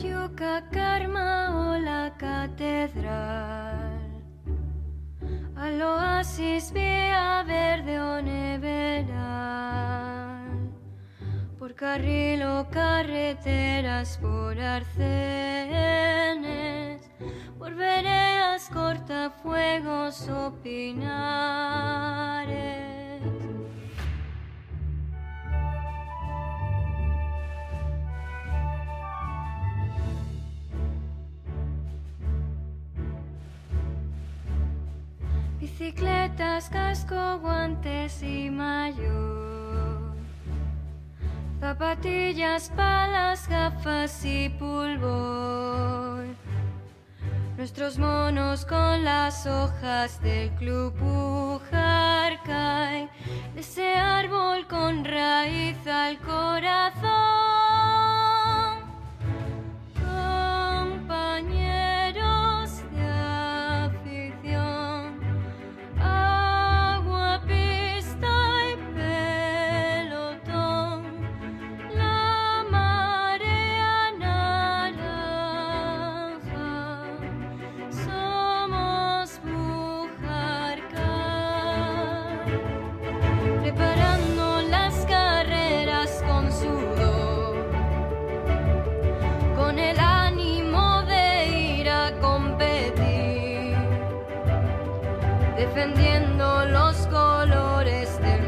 Cayuca, Karma o la catedral. Al oasis vía verde o neveral. Por carril o carreteras, por arcenes, por veredas cortafuegos o pinares. Bicicletas, casco, guantes y mayor. Zapatillas, palas, gafas y pulvor. Nuestros monos con las hojas del club Ujarkai. De ese árbol con raíz al corazón. defendiendo los colores de